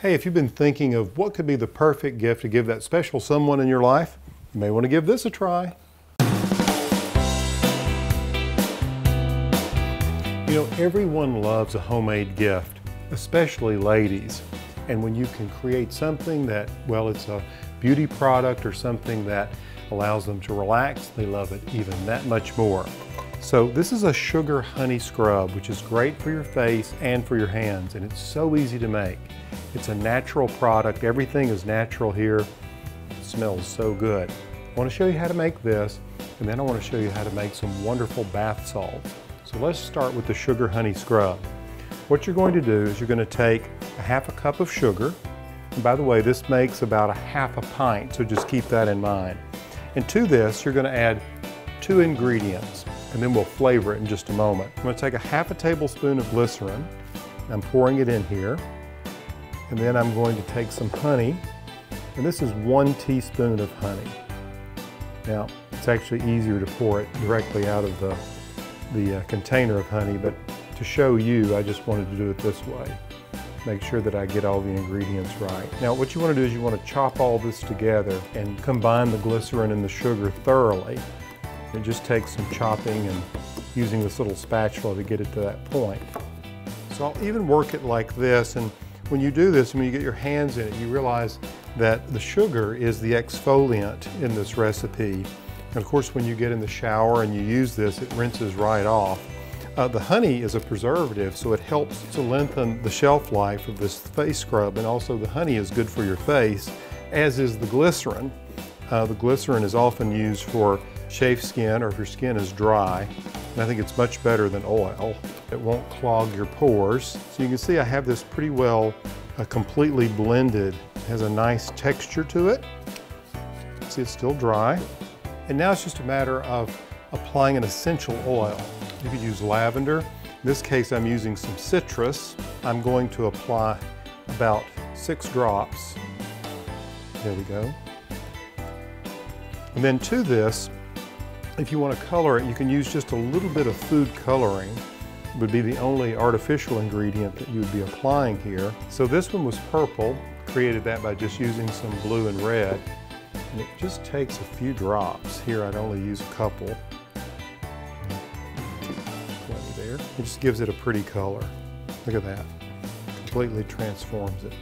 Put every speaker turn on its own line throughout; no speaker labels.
Hey, if you've been thinking of what could be the perfect gift to give that special someone in your life, you may want to give this a try. You know, everyone loves a homemade gift, especially ladies. And when you can create something that, well, it's a beauty product or something that allows them to relax, they love it even that much more. So this is a sugar honey scrub, which is great for your face and for your hands, and it's so easy to make. It's a natural product. Everything is natural here. It smells so good. I want to show you how to make this, and then I want to show you how to make some wonderful bath salts. So let's start with the sugar honey scrub. What you're going to do is you're going to take a half a cup of sugar. And by the way, this makes about a half a pint, so just keep that in mind. And to this, you're going to add two ingredients and then we'll flavor it in just a moment. I'm going to take a half a tablespoon of glycerin. I'm pouring it in here. And then I'm going to take some honey. And this is one teaspoon of honey. Now, it's actually easier to pour it directly out of the, the uh, container of honey, but to show you, I just wanted to do it this way. Make sure that I get all the ingredients right. Now, what you want to do is you want to chop all this together and combine the glycerin and the sugar thoroughly. It just takes some chopping and using this little spatula to get it to that point. So I'll even work it like this and when you do this, when you get your hands in it, you realize that the sugar is the exfoliant in this recipe. And of course, when you get in the shower and you use this, it rinses right off. Uh, the honey is a preservative, so it helps to lengthen the shelf life of this face scrub, and also the honey is good for your face, as is the glycerin. Uh, the glycerin is often used for chafed skin or if your skin is dry. I think it's much better than oil. It won't clog your pores. So you can see I have this pretty well uh, completely blended. It has a nice texture to it. See, it's still dry. And now it's just a matter of applying an essential oil. You could use lavender. In this case, I'm using some citrus. I'm going to apply about six drops. There we go. And then to this, if you want to color it, you can use just a little bit of food coloring. It would be the only artificial ingredient that you would be applying here. So this one was purple, created that by just using some blue and red. And it just takes a few drops. Here I'd only use a couple. there. It just gives it a pretty color. Look at that. Completely transforms it.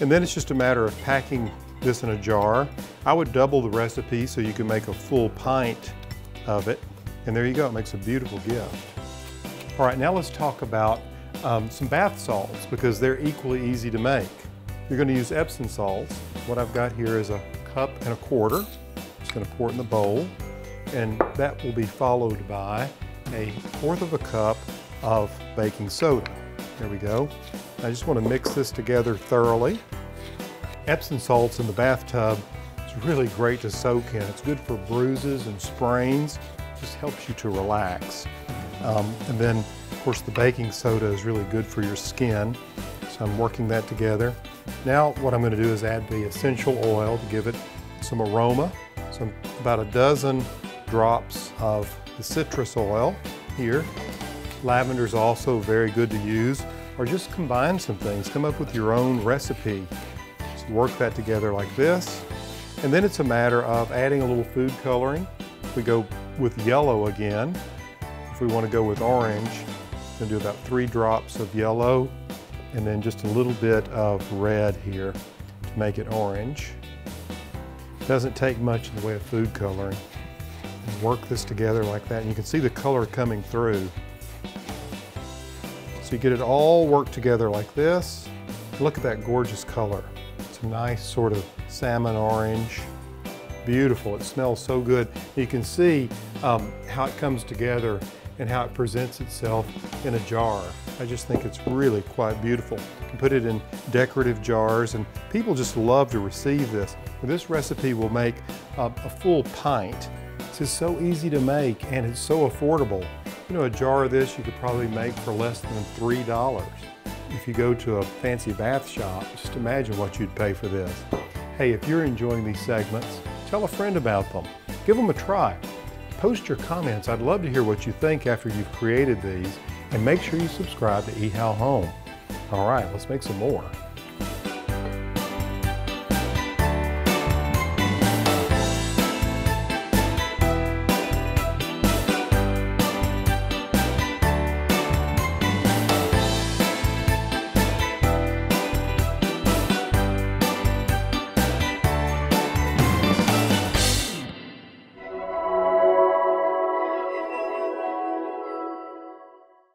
And then it's just a matter of packing this in a jar. I would double the recipe so you can make a full pint of it. And there you go, it makes a beautiful gift. All right, now let's talk about um, some bath salts because they're equally easy to make. You're gonna use Epsom salts. What I've got here is a cup and a quarter. Just gonna pour it in the bowl. And that will be followed by a fourth of a cup of baking soda. There we go. I just wanna mix this together thoroughly. Epsom salts in the bathtub is really great to soak in. It's good for bruises and sprains. Just helps you to relax. Um, and then, of course, the baking soda is really good for your skin. So I'm working that together. Now what I'm going to do is add the essential oil to give it some aroma. So about a dozen drops of the citrus oil here. Lavender is also very good to use. Or just combine some things. Come up with your own recipe Just work that together like this. And then it's a matter of adding a little food coloring. If We go with yellow again. If we want to go with orange, we're going to do about three drops of yellow and then just a little bit of red here to make it orange. Doesn't take much in the way of food coloring. And work this together like that and you can see the color coming through. So you get it all worked together like this. Look at that gorgeous color It's a nice sort of salmon orange. Beautiful, it smells so good. You can see um, how it comes together and how it presents itself in a jar. I just think it's really quite beautiful. You can put it in decorative jars and people just love to receive this. This recipe will make a full pint. This is so easy to make and it's so affordable. You know, a jar of this you could probably make for less than $3. If you go to a fancy bath shop, just imagine what you'd pay for this. Hey, if you're enjoying these segments, tell a friend about them. Give them a try. Post your comments. I'd love to hear what you think after you've created these. And make sure you subscribe to eHow Home. All right, let's make some more.